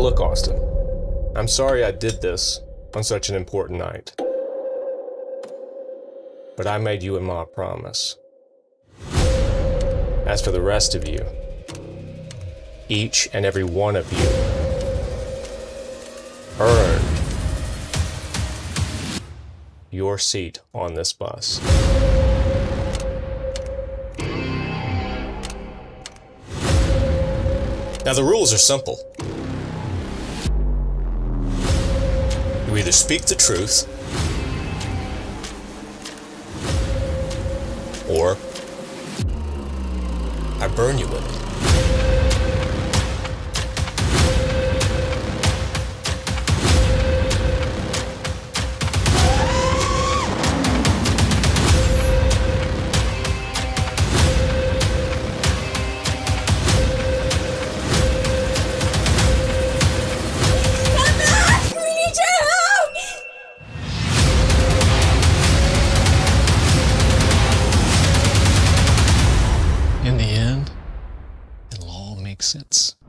Look, Austin, I'm sorry I did this on such an important night. But I made you and Ma promise. As for the rest of you, each and every one of you earned your seat on this bus. Now, the rules are simple. Either speak the truth, or I burn you with it. makes sense.